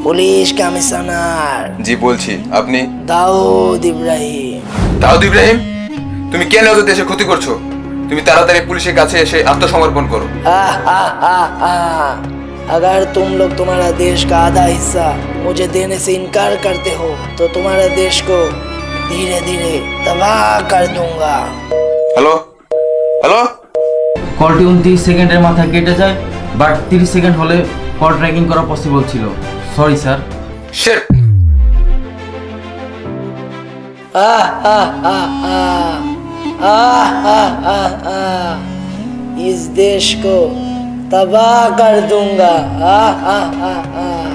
Hello police commissioner জি বলছি আপনি দাউদ ইব্রাহিম দাউদ ইব্রাহিম তুমি কেন ওদের দেশে ক্ষতি করছো তুমি তাড়াতাড়ি পুলিশের কাছে এসে আত্মসমর্পণ করো आह, आह, आह, आह। अगर तुम लोग तुम्हारा देश का आधा हिस्सा मुझे देने से इनकार करते हो तो तुम्हारे देश को धीरे धीरे तबाह कर दूंगा হ্যালো হ্যালো কলটি উনত্রিশ সেকেন্ডের মাথায় কেটে যায় বাট তিরিশ সেকেন্ড হলে কল ট্র্যাকিং করা পসিবল ছিল সরি স্যার শেট आह, आह, आह, आह। आह, आह, आह, आह। इस देश को तबाह कर दूंगा आह, आह, आह, आह।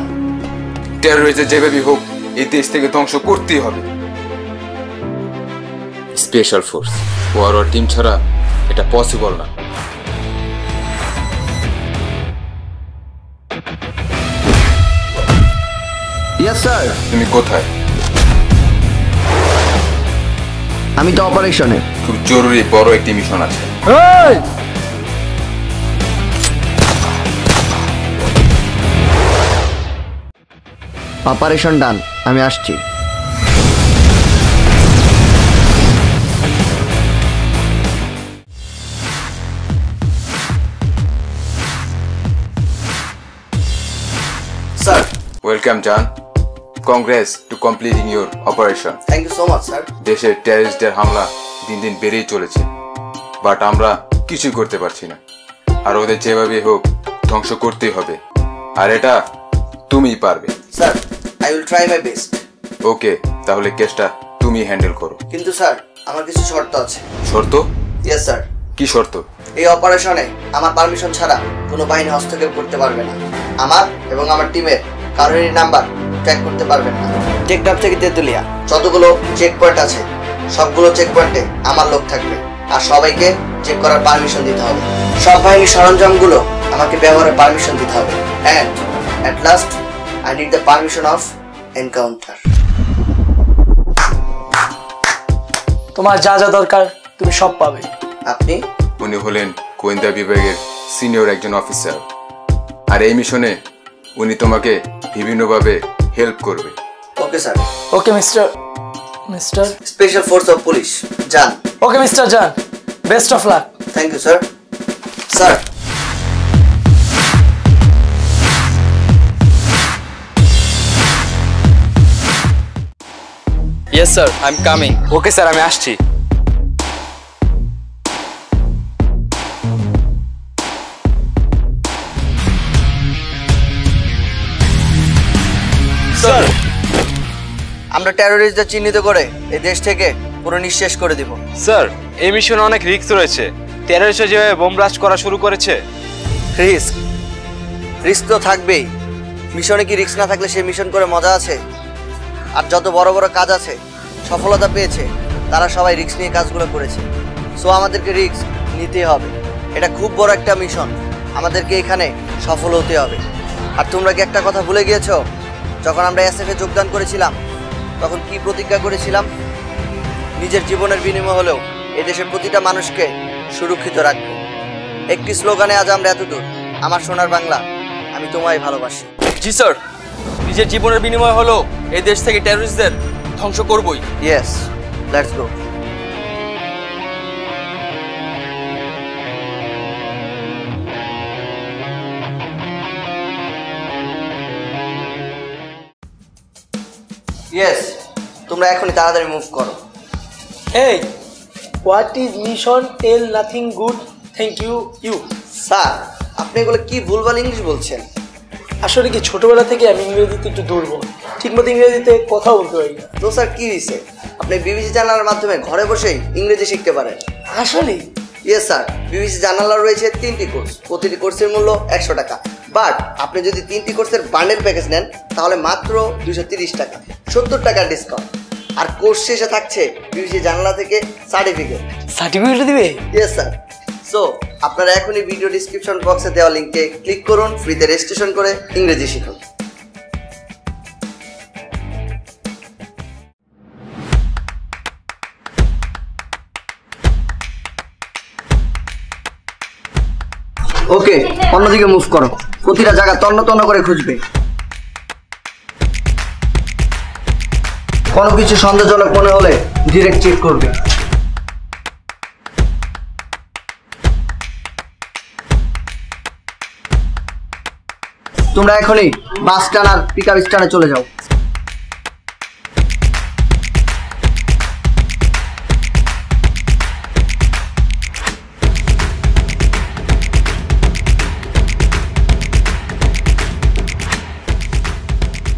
টেরোরিস্টের যেভাবেই হোক এই দেশ থেকে ধ্বংস করতেই হবে স্পেশাল ফোর্স ওয়ার টিম ছাড়া এটা পসিবল না ইয়েস স্যার তুমি কোথায়? আমি তো অপারেশনে খুব জরুরি বড় একটি মিশন আছে। অপারেশন ডান আমি আসছি। Sir welcome Jaan congrats to completing your operation thank you so much sir দেশের টেররিস্টদের হামলা দিন দিন বেড়েই চলেছে। বাট আমরা কিছুই করতে পারছি না। আর ওদের যেভাবে হোক ধ্বংস করতেই হবে। আর এটা তুমিই পারবে। Sir I will try my best okay তাহলে কেসটা তুমি হ্যান্ডেল করো। কিন্তু স্যার আমার কিছু শর্ত আছে। শর্ত? ইয়েস স্যার কি শর্ত? এই অপারেশনে আমার পারমিশন ছাড়া কোনো বাহিনী হস্তক্ষেপ করতে পারবে না। আমার এবং আমার টিমের কারোরই নাম্বার ট্র্যাক করতে পারবেন না। টেকনাফ থেকে তেতুলিয়া। যতগুলো চেক পয়েন্ট আছে সবগুলো চেক পয়েন্টে আমার লোক থাকবে। আর সবাইকে চেক করার পারমিশন দিতে হবে। সব বাহিনীর সরঞ্জামগুলো আমাকে ব্যবহারের পারমিশন দিতে হবে। And at last I need the permission of encounter তোমার যা যা দরকার তুমি সব পাবে। আপনি? উনি হলেন গোয়েন্দা বিভাগের সিনিয়র একজন অফিসার আর এই মিশনে উনি তোমাকে বিভিন্নভাবে হেল্প করবে। Okay sir. Okay mister mister. Special force of police যান। Okay mister Jaan best of luck. Thank you sir. Sir. Yes sir I am coming okay sir আমি আসছি। আমরা টেরোরিস্টদের চিহ্নিত করে এই দেশ থেকে পুরো নিঃশেষ করে দিব। স্যার এই মিশনে অনেক রিস্ক রয়েছে। টেররিস্টরা যেভাবে বোম ব্লাস্ট করা শুরু করেছে। রিস্ক রিস্ক তো থাকবেই। মিশনে কি রিস্ক না থাকলে সেই মিশন করে মজা আছে? আর যত বড় বড় কাজ আছে সফলতা পেয়েছে তারা সবাই রিস্ক নিয়ে কাজগুলো করেছে। সো আমাদেরকে রিস্ক নিতে হবে। এটা খুব বড় একটা মিশন আমাদেরকে এখানে সফল হতে হবে। আর তোমরা কি একটা কথা ভুলে গিয়েছো? যখন আমরা এসএফে যোগদান করেছিলাম তখন কি প্রতিজ্ঞা করেছিলাম? নিজের জীবনের বিনিময় হলেও এদেশের প্রতিটা মানুষকে সুরক্ষিত রাখবে। একটি স্লোগানে আজ আমরা এত দূর আমার সোনার বাংলা আমি তোমায় ভালোবাসি। জি স্যার। নিজের জীবনের বিনিময় হলো এই দেশ থেকে টেরোরিস্টদের ধ্বংস করবই। ইয়েস লেটস গো ইয়েস তোমরা এখনই তাড়াতাড়ি মুভ করো। Hey, what is mission tell nothing good thank you you sir আপনি এগুলো কি ভুলভাল ইংলিশ বলছেন? আসলে কি ছোটবেলা থেকে আমি ইংরেজিতে একটু দুর্বল? ঠিকমতো ইংরেজিতে কথা বলতে পারি না। তো স্যার কী হয়েছে আপনি বিবিসি জানালার মাধ্যমে ঘরে বসেই ইংরেজি শিখতে পারেন। আসলে? ইয়েস স্যার বিবিসি জানালা রয়েছে তিনটি কোর্স। প্রতিটি কোর্সের মূল্য একশো টাকা। বাট আপনি যদি তিনটি কোর্সের বান্ডেল প্যাকেজ নেন তাহলে মাত্র দুশো তিরিশ টাকা সত্তর টাকার ডিসকাউন্ট আর কোর্স শেষে থাকছে বিবিসি জানলা থেকে সার্টিফিকেট সার্টিফিকেট দিবে? ইয়েস স্যার সো আপনারা এখনই ভিডিও ডিসক্রিপশন বক্সে দেওয়া লিঙ্কে ক্লিক করুন ফ্রিতে রেজিস্ট্রেশন করে ইংরেজি শিখুন। ওকে, অন্যদিকে মুভ করো। প্রতিটা জায়গা তন্ন তন্ন করে খুঁজবে। কোনো কিছু সন্দেহজনক মনে হলে ডিরেক্ট চেক করবে। তোমরা এখনই বাস স্ট্যান্ড আর পিকআপ স্ট্যান্ডে চলে যাও।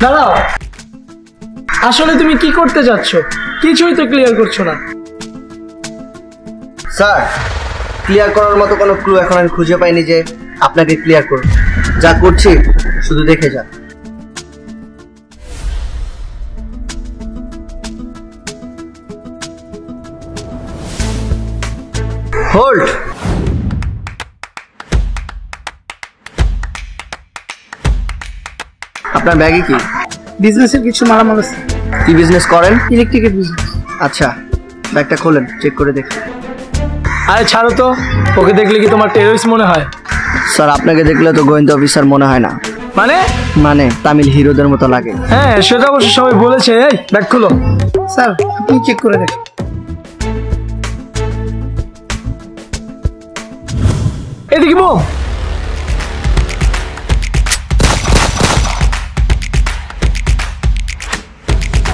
দাঁড়াও। আসলে তুমি কি করতে যাচ্ছ? কিছুই তো ক্লিয়ার করছ না। স্যার ক্লিয়ার করার মতো কোনো ক্লু এখন আমি খুঁজে পাইনি যে আপনাকে ক্লিয়ার করব। যা করছি, শুধু দেখে যান। হোল্ড আপনার ব্যাগে কি? বিজনেসের কিছু মালামাল আছে। কি বিজনেস করেন? ইলেকট্রিকের বিজনেস আচ্ছা ব্যাগটা খোলেন চেক করে দেখুন আরে ছাড়ো তো ওকে দেখলে কি তোমার টেরোরিস্ট মনে হয়? স্যার আপনাকে দেখলে তো গোয়েন্দা অফিসার মনে হয় না। মানে? মানে তামিল হিরোদের মতো লাগে। হ্যাঁ সেটা অবশ্য সবাই বলেছে এই ব্যাগ খুলো। স্যার আপনি চেক করে দেখেন। এদিকে বোম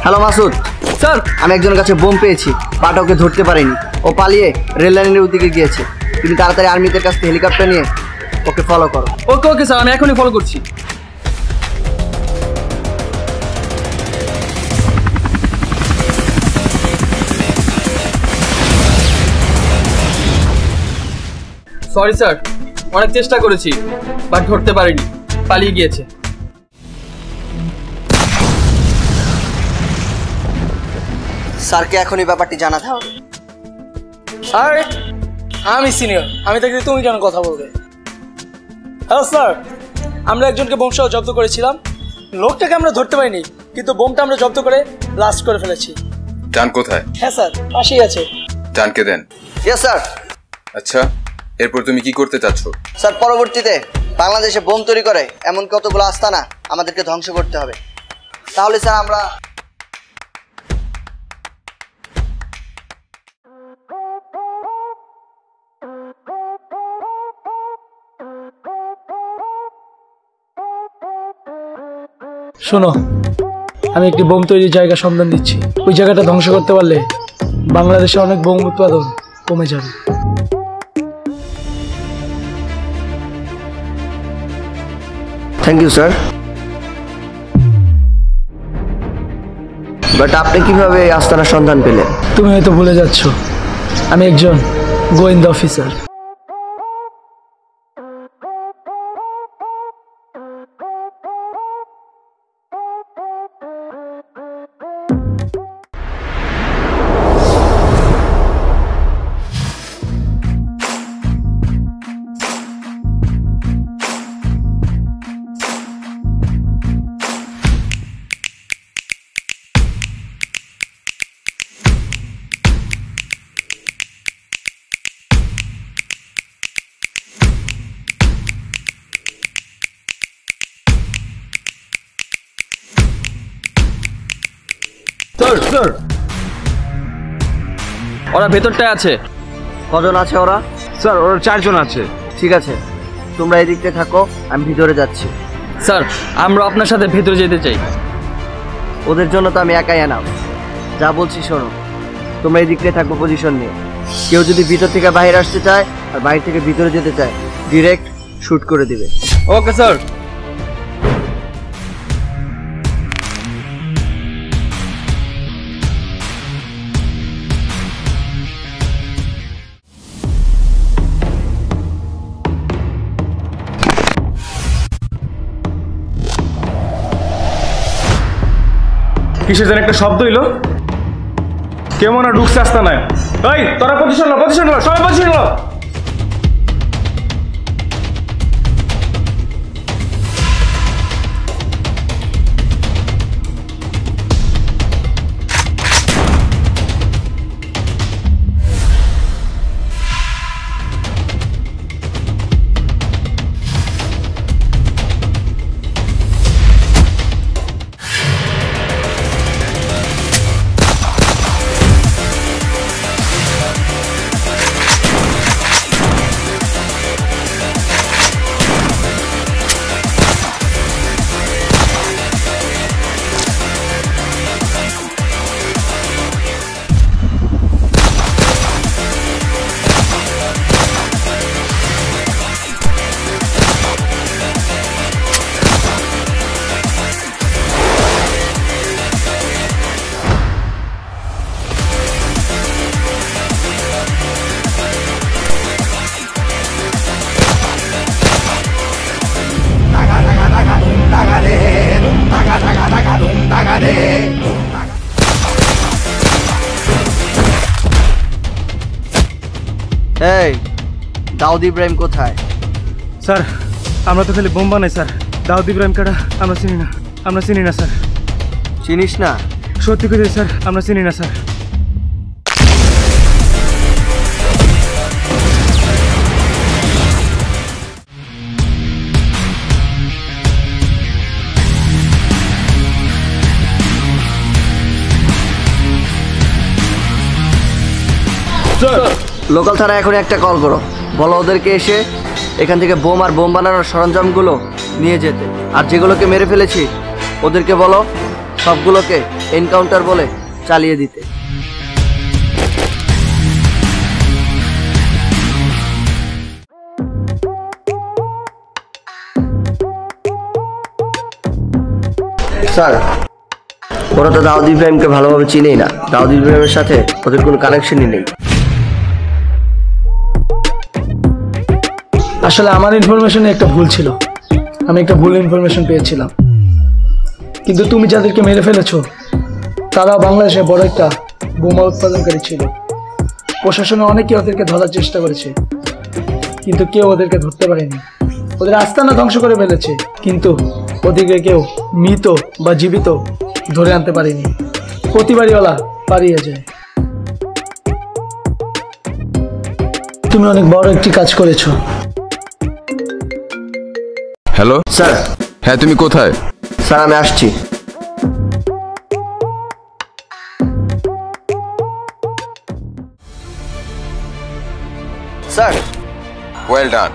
হ্যালো মাসুদ স্যার আমি একজনের কাছে বোম পেয়েছি বাট ওকে ধরতে পারিনি। ও পালিয়ে রেল লাইনের ওদিকে গিয়েছে। তুমি তাড়াতাড়ি আর্মিদের কাছ থেকে হেলিকপ্টার নিয়ে ওকে ফলো করো। ওকে ওকে স্যার আমি এখনই ফলো করছি। সরি স্যার অনেক চেষ্টা করেছি বাট ধরতে পারিনি পালিয়ে গিয়েছে। স্যারকে এখনই ব্যাপারটি জানাতে হবে। আরে আমি সিনিয়র। আমি থাকলে তুমি কেন কথা বলবে? হ্যালো স্যার আমরা একজনকে বোম সহ জব্দ করেছিলাম। লোকটাকে আমরা ধরতে পারিনি কিন্তু বোমটা আমরা জব্দ করে ব্লাস্ট করে ফেলেছি। জান কোথায়? হ্যাঁ স্যার পাশেই আছে। জানকে দেন? ইয়েস স্যার আচ্ছা এরপর তুমি কি করতে চাচ্ছ? স্যার পরবর্তীতে বাংলাদেশে বোম তৈরি করে এমন কতগুলো আস্তানা আমাদেরকে ধ্বংস করতে হবে। তাহলে স্যার আমরা শোনো আমি একটি বোম তৈরির জায়গা সন্ধান দিচ্ছি। ওই জায়গাটা ধ্বংস করতে পারলে বাংলাদেশে অনেক বোম উৎপাদন কমে যাবে। থ্যাংক ইউ স্যার বাট আপনি কীভাবে এই আস্তানার সন্ধান পেলেন? তুমি হয়তো ভুলে যাচ্ছ আমি একজন গোয়েন্দা অফিসার। স্যার স্যার ওরা ভেতরটায় আছে। কজন আছে ওরা? স্যার ওরা চারজন আছে। ঠিক আছে। তোমরা এই দিকতে থাকো আমি ভিতরে যাচ্ছি। স্যার আমরা আপনার সাথে ভেতরে যেতে চাই। ওদের জন্য তো আমি একাই আনাম যা বলছি শোনো। তোমরা এই দিকটায় থাকব পজিশন নিয়ে। কেউ যদি ভিতর থেকে বাইরে আসতে চায় আর বাইরে থেকে ভিতরে যেতে চায় ডিরেক্ট শুট করে দিবে। ওকে স্যার কিসের যেন একটা শব্দ হইল? কেমন ঢুকছে আসতে নাই তোরা পজিশন লো পজিশন লো, সবাই পজিশন লো। দাউদ ইব্রাহিম কোথায়? স্যার আমরা তো খালি বোম বানাই স্যার। দাউদ ইব্রাহিম কাটা আমরা চিনি না। আমরা চিনি না স্যার। চিনিস না? সত্যি করে স্যার আমরা চিনি না স্যার লোকাল থানায় এখন একটা কল করো। বলো ওদেরকে এসে এখান থেকে বোম আর বোম বানানোর সরঞ্জামগুলো নিয়ে যেতে। আর যেগুলোকে মেরে ফেলেছি ওদেরকে বলো সবগুলোকে এনকাউন্টার বলে চালিয়ে দিতে। স্যার। ওরা তো দাউদ ইব্রাহিমকে ভালোভাবে চিনেই না। দাউদ ইব্রাহিমের সাথে ওদের কোনো কানেকশনই নেই। আসলে আমার ইনফরমেশনে একটা ভুল ছিল। আমি একটা ভুল ইনফরমেশন পেয়েছিলাম। কিন্তু তুমি যাদেরকে মেরে ফেলেছো, তারা বাংলাদেশে বড় একটা বোমা উৎপাদনকারী ছিল। প্রশাসনে অনেকে ওদেরকে ধরার চেষ্টা করেছে, কিন্তু কেউ ওদেরকে ধরতে পারেনি। ওদের আস্তানা ধ্বংস করে ফেলেছে, কিন্তু ওদেরকে কেউ মৃত বা জীবিত ধরে আনতে পারেনি। প্রতিবারইওয়ালা পারিয়ে যায়। তুমি অনেক বড় একটি কাজ করেছ। Hello sir. হ্যাঁ তুমি কোথায়? স্যার আমি আসছি। স্যার। ওয়েল ডান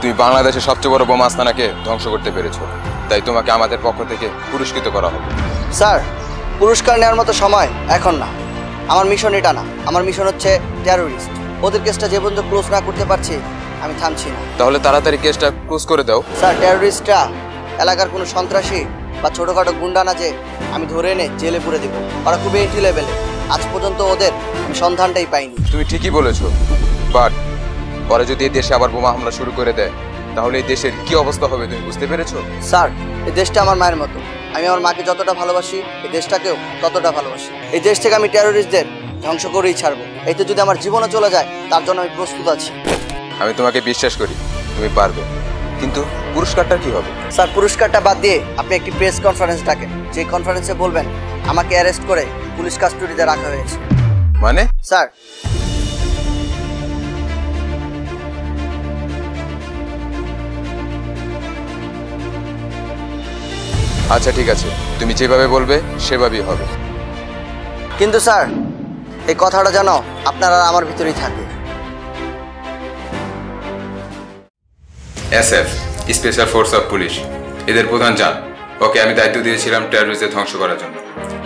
তুমি বাংলাদেশের সবচেয়ে বড় বোমা আস্তানাকে ধ্বংস করতে পেরেছ। তাই তোমাকে আমাদের পক্ষ থেকে পুরস্কৃত করা হবে। স্যার পুরস্কার নেওয়ার মতো সময় এখন না। আমার মিশন এটা না। আমার মিশন হচ্ছে টেরোরিস্ট ওদের কেসটা যে পর্যন্ত ক্লোজ না করতে পারছি আমি থামছি না। তাহলে তাড়াতাড়ি কেসটা ক্লোজ করে দাও। স্যার টেরোরিস্টরা এলাকার কোনো সন্ত্রাসী বা ছোটোখাটো গুন্ডা না যে আমি ধরে এনে জেলে পুরে দেবো। ওরা খুবই এন্ট্রি লেভেলে আজ পর্যন্ত ওদের আমি সন্ধানটাই পাইনি। তুমি ঠিকই বলেছ বাট পরে যদি এই দেশে আবার বোমা হামলা শুরু করে দেয় তাহলে এই দেশের কি অবস্থা হবে তুমি বুঝতে পেরেছ? স্যার এই দেশটা আমার মায়ের মতো। আমি আমার মাকে যতটা ভালোবাসি এই দেশটাকেও ততটা ভালোবাসি। এই দেশ থেকে আমি টেরোরিস্টদের ধ্বংস করেই ছাড়বো। এতে যদি আমার জীবনে চলে যায় তার জন্য আমি প্রস্তুত আছি। আমি তোমাকে বিশ্বাস করি তুমি পারবে। কিন্তু পুরস্কারটা কি হবে? স্যার পুরস্কারটা বাদ দিয়ে আপনি একটি প্রেস কনফারেন্স ডাকেন। যে কনফারেন্সে বলবেন আমাকে অ্যারেস্ট করে পুলিশ কাস্টডিতে রাখা হয়েছে। মানে? স্যার। আচ্ছা ঠিক আছে। তুমি যেভাবে বলবে সেভাবেই হবে। কিন্তু স্যার এই কথাটা যেন আপনারা আমার ভিতরেই থাকে। SF, special force of police. এদের প্রধান চার ওকে আমি দায়িত্ব দিয়েছিলাম টেরোরিস্টদের ধ্বংস করার জন্য।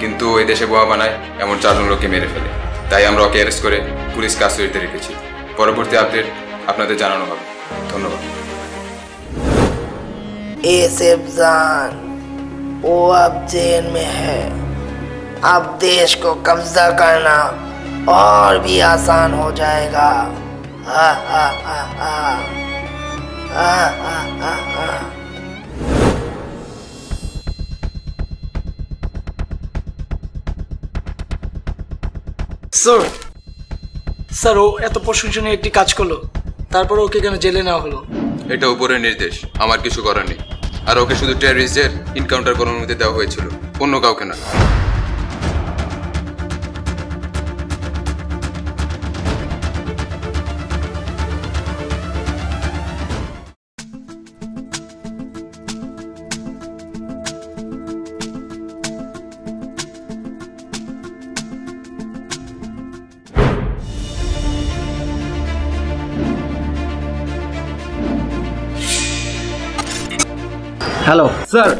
কিন্তু ওই দেশে বোমা বানায় এমন চারজন লোককে মেরে ফেলে। তাই আমরা ওকে অ্যারেস্ট করে পুলিশ কাস্টোডিতে রেখেছি। পরবর্তী আপডেট আপনাদের জানানো হবে। ধন্যবাদ। एसेफ जान वो अब जेल में है अब देश को कब्जा करना और भी आसान हो जाएगा হা। স্যার স্যার, ও এত প্রশংসনীয় একটি কাজ করল। তারপর ওকে কেন জেলে নেওয়া হলো? এটা উপরের নির্দেশ, আমার কিছু করার নেই। আর ওকে শুধু টেররিস্টদের এনকাউন্টার করার অনুমতি দেওয়া হয়েছিল, অন্য কাউকে না। হ্যালো স্যার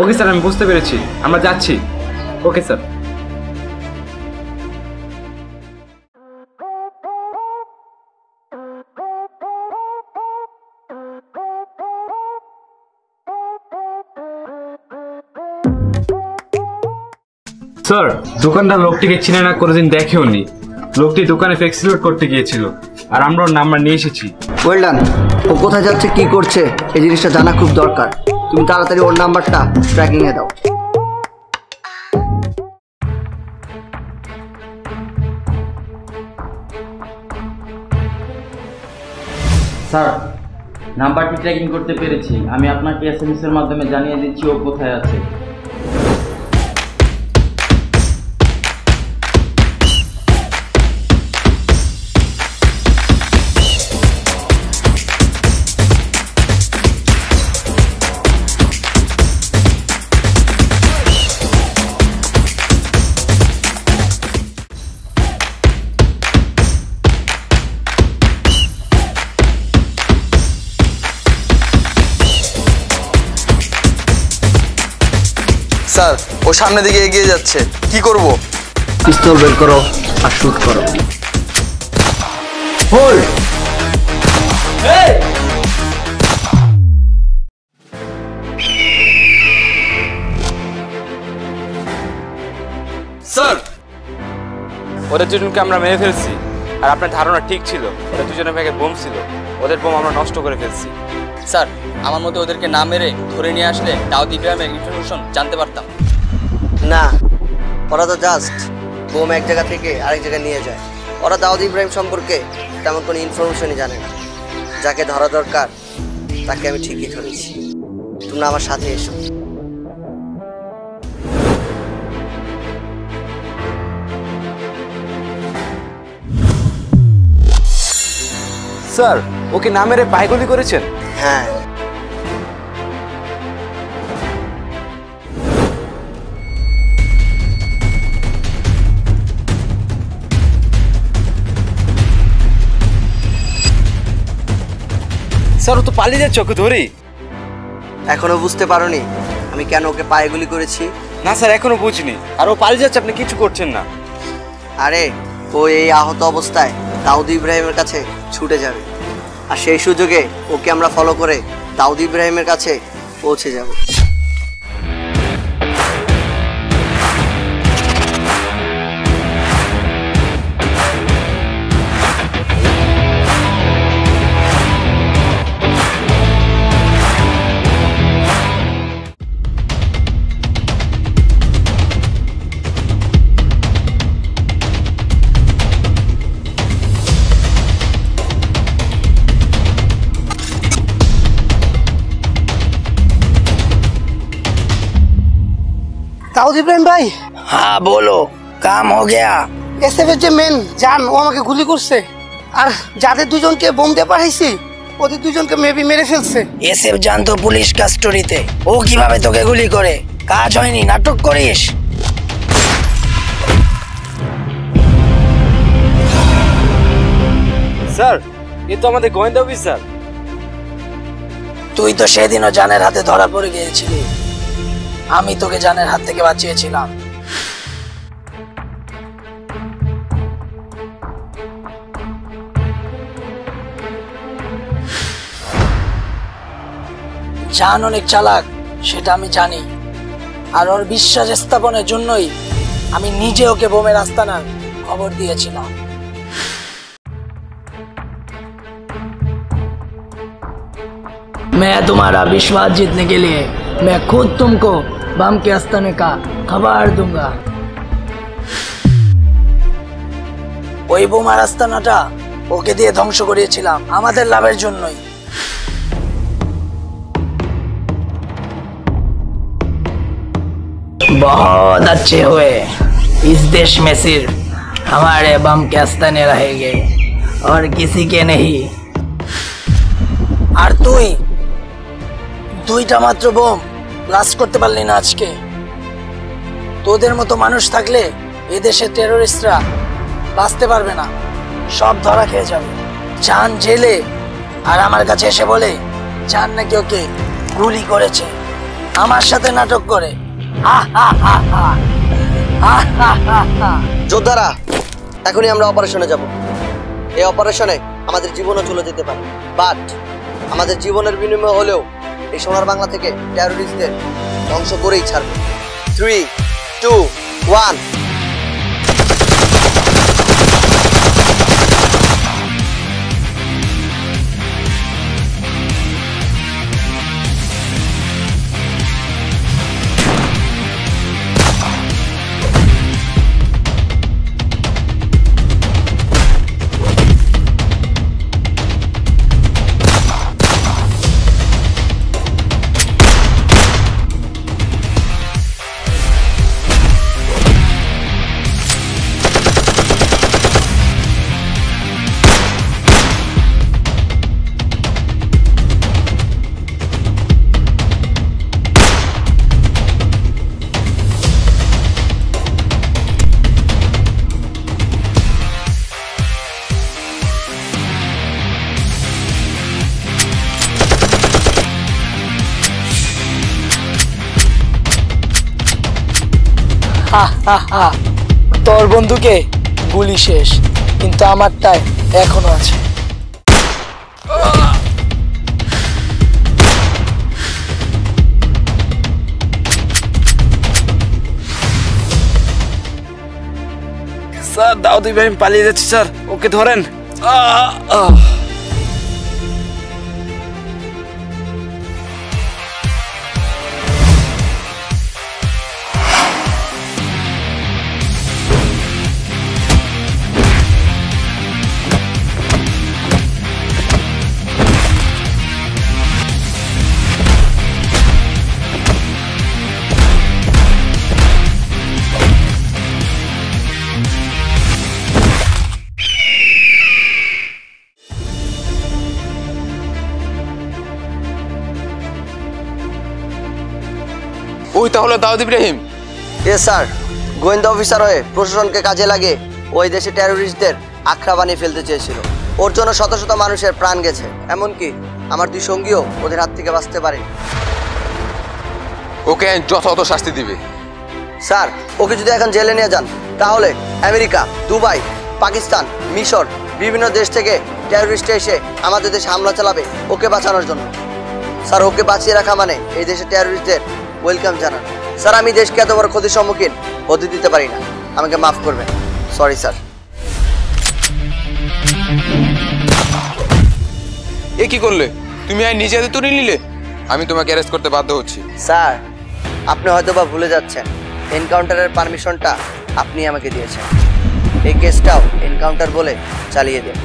ওকে স্যার আমি বুঝতে পেরেছি। আমরা যাচ্ছি। ওকে স্যার স্যার দোকানদার লোকটিকে চিনে না কোনোদিন দেখেও নি লোকটি দোকানে ফ্লেক্সিলোড করতে গিয়েছিল আর আমরা ওর নাম্বার নিয়ে এসেছি। ওয়েল ডান ও কোথায় যাচ্ছে কি করছে এই জিনিসটা জানা খুব দরকার। তুমি তাড়াতাড়ি ওর নাম্বারটা ট্র্যাকিংয়ে দাও। স্যার নাম্বারটি ট্র্যাকিং করতে পেরেছি। আমি আপনাকে এস এর মাধ্যমে জানিয়ে দিচ্ছি ও কোথায় আছে। ও সামনের দিকে এগিয়ে যাচ্ছে। কি করব? পিস্তল বের করো আর শুট করো। হোল্ড স্যার ওদের দুজনকে আমরা মেরে ফেলছি আর আপনার ধারণা ঠিক ছিল। ওদের দুজনের ব্যাগে বোম ছিল। ওদের বোম আমরা নষ্ট করে ফেলছি। স্যার আমার মতে ওদেরকে না মেরে ধরে নিয়ে আসলে দাউদ ইব্রাহিমের ইনফরমেশন জানতে পারতাম। না ওরা তো জাস্ট বোম এক জায়গা থেকে আরেক জায়গায় নিয়ে যায়। ওরা দাউদ ইব্রাহিম সম্পর্কে তেমন কোনো ইনফরমেশনই জানে না। যাকে ধরা দরকার তাকে আমি ঠিকই ধরেছি। তোমরা আমার সাথে এসো। স্যার ওকে না মেরে পায়গুলি করেছেন? হ্যাঁ। স্যার তো পালিয়ে যাচ্ছে ওকে ধরি এখনও বুঝতে পারোনি আমি কেন ওকে পায়ে গুলি করেছি? না স্যার এখনও বুঝিনি। আর ও পালিয়ে যাচ্ছে আপনি কিছু করছেন না। আরে ও এই আহত অবস্থায় দাউদ ইব্রাহিমের কাছে ছুটে যাবে। আর সেই সুযোগে ওকে আমরা ফলো করে দাউদ ইব্রাহিমের কাছে পৌঁছে যাব। দাউদ প্রেম ভাই? হ্যাঁ বলো কাম হো গেয়া। এসএফের যে মেন জান ও আমাকে গুলি করছে। আর যাদের দুজনকে বোম দিয়ে পাঠাইছি ওদের দুজনকে মেবি মেরে ফেলছে। এসএফ জান তো পুলিশ কাস্টডিতে ও কীভাবে তোকে গুলি করে? কাজ হয়নি নাটক করিস। স্যার এ তো আমাদের গোয়েন্দা অফিসার। তুই তো সেদিনও জানের হাতে ধরা পড়ে গিয়েছিলি। আমি তোকে জানের হাত থেকে বাঁচিয়েছিলাম জান অনেক চালাক সেটা আমি জানি আর ওর বিশ্বাস স্থাপনের জন্যই আমি নিজে ওকে বোমের আস্তানার খবর দিয়েছিলাম मैं तुम्हारा विश्वास जीतने के लिए मैं खुद तुमको बम के आस्ताने का खबर दूंगा ওই বোমার আস্তানাটা ওকে দিয়ে ধ্বংস করিয়েছিলাম আমাদের লাভের জন্যই बहुत अच्छे हुए इस देश में सिर्फ हमारे बम के आस्ताने रहेंगे और किसी के नहीं আর তুই দুইটা মাত্র বোম ব্লাস্ট করতে পারলি না আজকে। তোদের মতো মানুষ থাকলে এদেশে টেরোরিস্টরা বাঁচতে পারবে না। সব ধরা খেয়ে যাবে। চান জেলে। আর আমার কাছে এসে বলে চান নাকি ওকে গুলি করেছে। আমার সাথে নাটক করে। যোদ্ধারা, এখনই আমরা অপারেশনে যাব। এই অপারেশনে আমাদের জীবনও চলে যেতে পারে। বাট আমাদের জীবনের বিনিময় হলেও এই সোনার বাংলা থেকে টেরোরিস্টদের ধ্বংস করেই ছাড়বে। থ্রি টু ওয়ান তোর বন্ধুকে গুলি শেষ, কিন্তু আমারটায় এখনও আছে। স্যার, দাউদ ইব্রাহিম পালিয়ে যাচ্ছে, স্যার। ওকে ধরেন। ওই তাহলে দাউদ ইব্রাহিম? এ স্যার গোয়েন্দা অফিসার হয়ে প্রশাসনকে কাজে লাগে ওই দেশে টেরোরিস্টদের আখড়া বানিয়ে ফেলতে চেয়েছিল। ওর জন্য শত শত মানুষের প্রাণ গেছে। এমনকি আমার দুই সঙ্গীও ওদের হাত থেকে বাঁচতে পারে ওকে যথাযথ শাস্তি দিবে। স্যার ওকে যদি এখন জেলে নিয়ে যান তাহলে আমেরিকা দুবাই পাকিস্তান মিশর বিভিন্ন দেশ থেকে টেরোরিস্ট এসে আমাদের দেশে হামলা চালাবে ওকে বাঁচানোর জন্য। স্যার ওকে বাঁচিয়ে রাখা মানে এই দেশে টেরোরিস্টদের ওয়েলকাম জানানো। স্যার আমি দেশকে এত বড় ক্ষতির সম্মুখীন হতে দিতে পারি না। আমাকে মাফ করবেন। Sorry sir. এ কি করলে? তুমি আইন নিজে হাতে তুলে নিলে। আমি তোমাকে অ্যারেস্ট করতে বাধ্য হচ্ছি। স্যার আপনি হয়তো বা ভুলে যাচ্ছেন। এনকাউন্টারের পারমিশনটা আপনি আমাকে দিয়েছেন। এই কেসটাও এনকাউন্টার বলে চালিয়ে দিন।